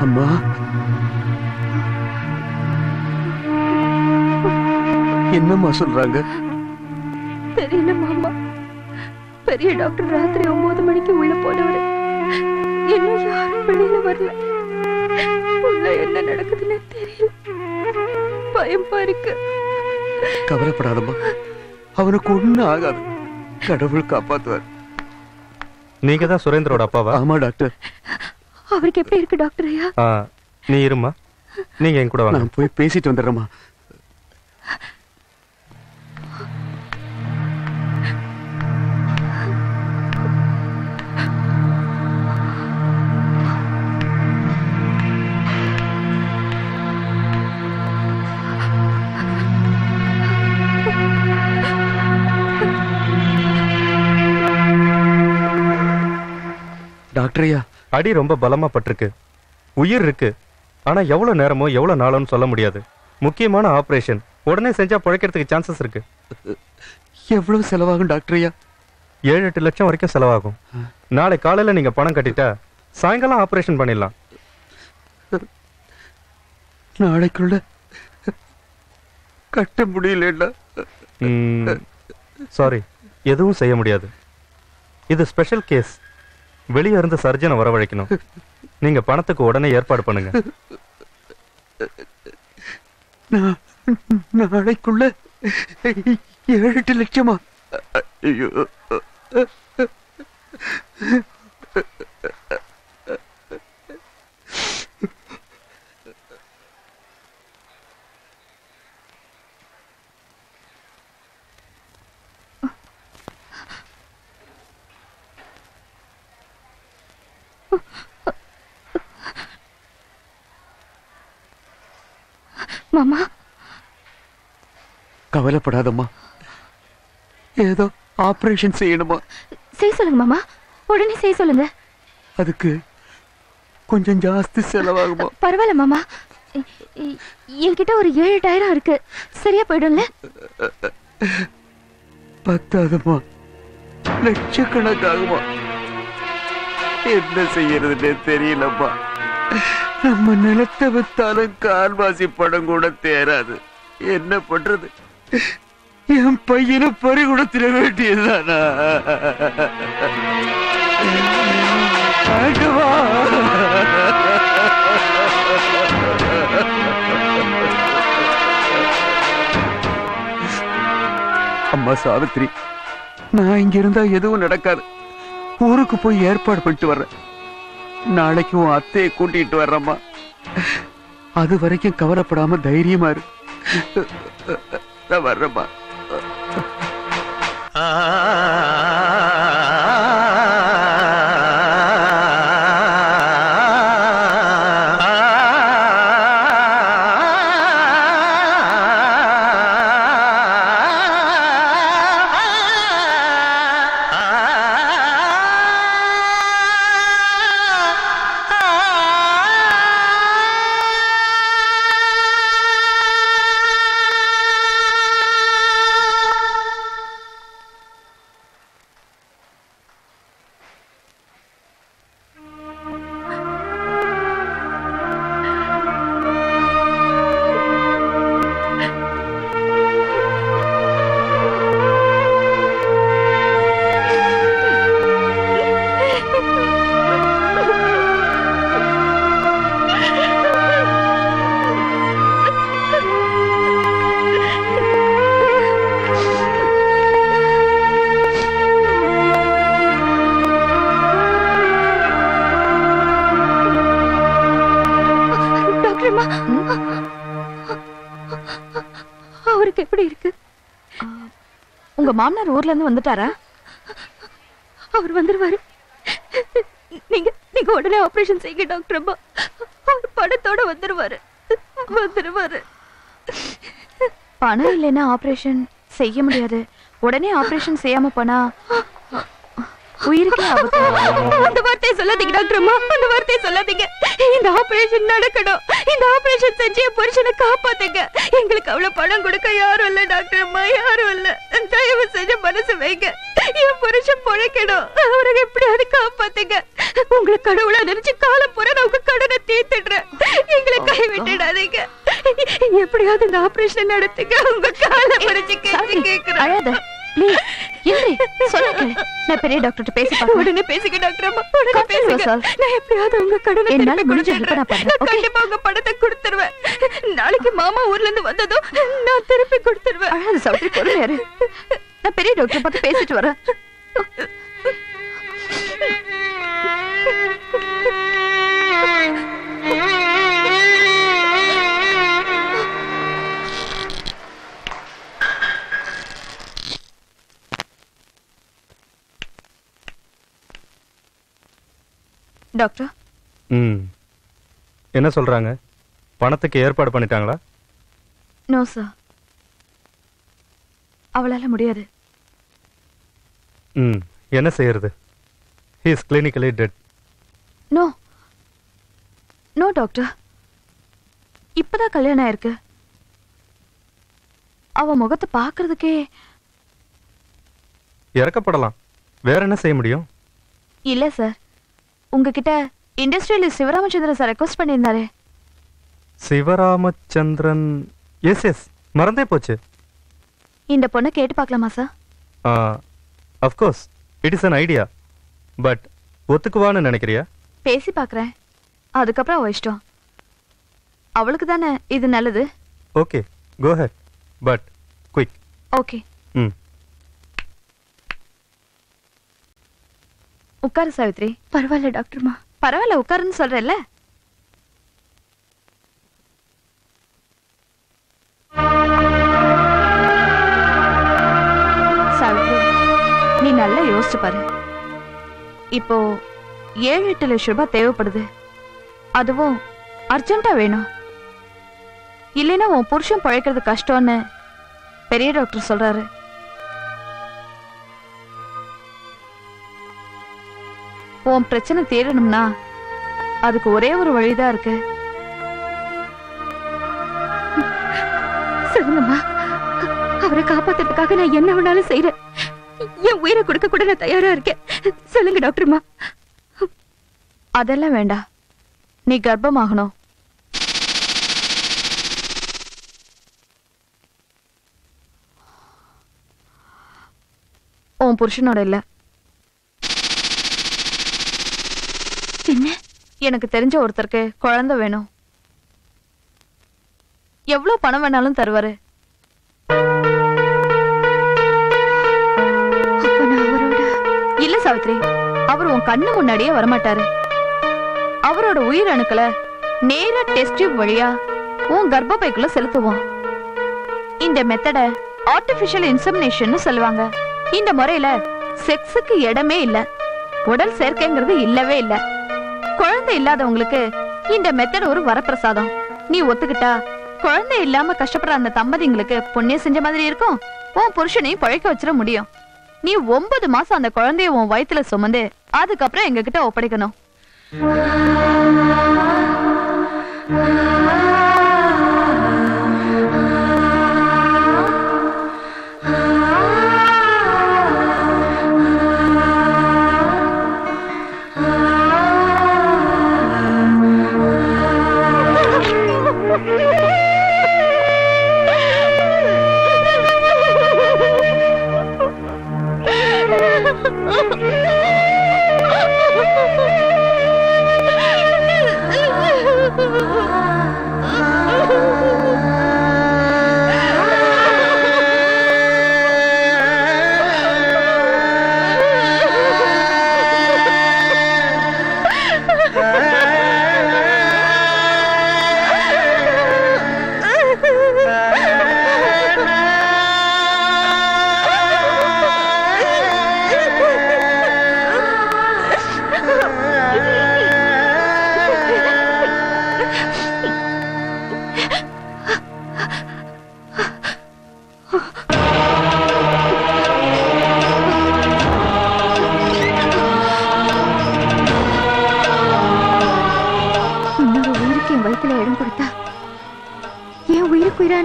அம்மா. என்னம்மா சொல்றாங்க? தெரியல மாமா. பெரிய டாக்டர் ராத்திரி ஒன்பது மணிக்கு உள்ள போனவரு. இன்னும் யாரும் வெளியில வரல. உள்ள என்ன நடக்குதுன்னு தெரியல. பயமா இருக்கு கவலைப்படாதம்மா. அவனுக்கு ஒண்ணும் ஆகாது. கடவுள் காப்பாத்துவார். நீங்க தான் சுரேந்தரோட அப்பாவா? ஆமா டாக்டர். அவருக்கு எப்படி இருக்கு டாக்டர் ஐயா? ஆ, நீ இருமா நீங்க என் கூட வாங்க. நான் போய் பேசிட்டு வந்துடுறேம்மா. அடி ரொம்ப பலமா பட்டிருக்கு. உயிர் இருக்கு. ஆனா எவ்வளவு நேரமோ எவ்வளவு நாளோன்னு சொல்ல முடியாது. முக்கியமான ஆபரேஷன். உடனே செஞ்சா பிழைக்கிறதுக்கு சான்சஸ் இருக்கு. எவ்வளவு செலவாகும் டாக்டர் ஐயா? ஏழு எட்டு லட்சம் வரைக்கும் செலவாகும். நாளை காலையில நீங்க பணம் கட்டிட்டா சாயங்காலம் ஆபரேஷன் பண்ணிடலாம். நாளைக்குள்ள கட்ட முடியலடா. சாரி. எதுவும் செய்ய முடியாது. இது ஸ்பெஷல் கேஸ் வெளியே இருந்து சர்ஜனை வரவழைக்கணும். நீங்க பணத்துக்கு உடனே ஏற்பாடு பண்ணுங்க. நாளைக்குள்ள ஏழு எட்டு லட்சமா? ஐயோ. மாமா. கவலைப்படாதம்மா. ஏதோ ஆபரேஷன் செய்யணுமா? செய்ய சொல்லுங்க மாமா. உடனே செய்ய சொல்லுங்க. அதுக்கு கொஞ்சம் ஜாஸ்தி செலவாகுமா? பரவாயில்ல மாமா. என்கிட்ட ஒரு ஏழு எட்டாயிரம் இருக்கு. சரியா போயிடும்ல? பத்தாதுமா. லட்சக்கணக்காகுமா. என்ன செய்யறதுன்னே தெரியலம்மா. நம்ம நிலத்தை வித்தாலும் கால்வாசி படம் கூட தேராது. என்ன பண்றது? என் பையனை பறி வேண்டியதுதானா? ஆண்டவா! அம்மா சாவித்ரி நான் இங்க இருந்தா எதுவும் நடக்காது. ஊருக்கு போய் ஏற்பாடு பண்ணிட்டு வர்றேன். நாளைக்கு உன் அத்தையை கூட்டிட்டு வர்றம்மா. அது வரைக்கும் கவலைப்படாம தைரியமா இரு. அவருக்கு எப்படி இருக்கு? உங்க மாமனார் ஊர்ல இருந்து வந்துட்டாரா? அவர் வந்துருவாரு. நீங்க நீங்க உடனே ஆபரேஷன் செய்யுங்க டாக்டர் அம்மா. அவர் பணத்தோட வந்துருவாரு. வந்துருவாரு. பணம் இல்லைன்னா ஆபரேஷன் செய்ய முடியாது. உடனே ஆபரேஷன் செய்யாம போனா உயிருக்கே அந்த வார்த்தையை சொல்லாதீங்க டாக்டர் அம்மா. அந்த வார்த்தையை சொல்லாதீங்க. இந்த ஆபரேஷன் நடக்கணும். இந்த ஆபரேஷன் செஞ்சு என் புருஷனை காப்பாத்துங்க. எங்களுக்கு அவ்வளவு பணம் கொடுக்க யாரும் இல்ல டாக்டர் அம்மா. யாரும் இல்ல. தயவு செஞ்சு மனசு வைங்க. என் புருஷன் பழைக்கணும். அவரை எப்படியாவது காப்பாத்துங்க. உங்களை கடவுளா நினைச்சு காலம் பூரா நான் உங்க கடனை தீர்த்துடுறேன். எங்களை கை விட்டுடாதீங்க எப்படியாவது இந்த ஆபரேஷன் நடத்துங்க. உங்க காலை பறிச்சு கேட்டு பெரிய டாக்டர்கிட்ட பேசி பார்க்கறேன் உடனே பேசுங்க டாக்டர் அம்மா. உடனே பேசுங்க. நான் எப்படியாவது உங்க கடனை திருப்பி கொடுத்துடுறேன். நான்? கண்டிப்பா உங்க பணத்தை கொடுத்துருவேன். நாளைக்கு மாமா ஊர்ல இருந்து வந்ததும் நான் திருப்பி கொடுத்துருவேன். அழாத சௌத்ரி பொறுமையாரு நான் பெரிய டாக்டர் பார்த்து பேசிட்டு வரேன். டாக்டர்? ம். என்ன சொல்றாங்க? பணத்துக்கு ஏற்பாடு பண்ணிட்டாங்களா? No sir. அவளால முடியாது. ம். என்ன செய்யறது? He's clinically dead no. No doctor. இப்பதான் கல்யாணம் ஆயிருக்கு. அவ முகத்தை பார்க்கிறதுக்கே இறக்கப்படலாம். வேற என்ன செய்ய முடியும்? இல்ல சார். உங்ககிட்ட இண்டஸ்ட்ரியலிஸ்ட் சிவராமச்சந்திரன் சார் ரெக்வஸ்ட் பண்ணியிருந்தாரே. சிவராமச்சந்திரன் எஸ் எஸ் மறந்தே போச்சு. இந்த பொண்ணை கேட்டு பார்க்கலாமா sir of course it is an idea but ஒத்துக்குவான்னு நினைக்கிறியா? பேசி பார்க்கறேன். அதுக்கப்புறம் அவ இஷ்டம். அவளுக்கு தானே இது நல்லது? Okay go head but quick okay ம். உட்காரு சாவித்ரி. பரவாயில்ல டாக்டர்மா பரவாயில்ல உட்காருன்னு சொல்றேல்ல. சாவித்ரி நீ நல்லா யோசிச்சு பாரு. இப்போ ஏழு எட்டு லட்சம் ரூபாய் தேவைப்படுது. அதுவும் அர்ஜென்ட்டா வேணும். இல்லைன்னா உன் புருஷன் பழைக்கிறது கஷ்டம்னு பெரிய டாக்டர் சொல்றாரு. உன் பிரச்சனை தேடணும்னா அதுக்கு ஒரே ஒரு வழிதான் இருக்கு. சொல்லுங்கம்மா அவரை காப்பாத்துறதுக்காக நான் என்ன வேணாலும் செய்யறேன் என் உயிரை கொடுக்க கூட நான் தயாரா இருக்கேன். சொல்லுங்க டாக்டர்மா அதெல்லாம் வேண்டாம். நீ கர்ப்பமாகணும். உன் புருஷனோட இல்லை என்ன எனக்கு தெரிஞ்ச ஒருத்தருக்கு குழந்தை வேணும். எவ்வளவு பணம் வேணாலும் தருவாரு. இல்ல சாவித்ரி அவர் உன் கண்ணு முன்னாடியே வரமாட்டாரு. அவரோட உயிர் அணுக்களை நேரா டெஸ்ட் டியூப் வழியா உன் கர்ப்பப்பைக்குள்ள செலுத்துவோம். இந்த மெத்தட ஆர்டிபிஷியல் இன்சமினேஷன் சொல்லுவாங்க. இந்த முறையில செக்ஸுக்கு இடமே இல்ல. உடல் சேர்க்கைங்கிறது இல்லவே இல்ல. குழந்தை இல்லாதவங்களுக்கு இந்த மெத்தட் ஒரு வரப்பிரசாதம். நீ ஒத்துக்கிட்டா குழந்தை இல்லாம கஷ்டப்படுற அந்த தம்பதிங்களுக்கு புண்ணியம் செஞ்ச மாதிரி இருக்கும். உன் புருஷனையும் பழைக்க வச்சிட முடியும். நீ ஒன்பது மாசம் அந்த குழந்தைய உன் வயித்துல சுமந்து அதுக்கப்புறம் எங்ககிட்ட ஒப்படைக்கணும். Oh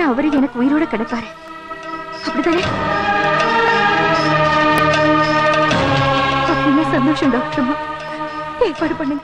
ஆனா அவரு எனக்கு உயிரோட கிடைப்பாரு. அப்படிதானே சந்தோஷம் டாக்டர் ஏற்பாடு பண்ணுங்க.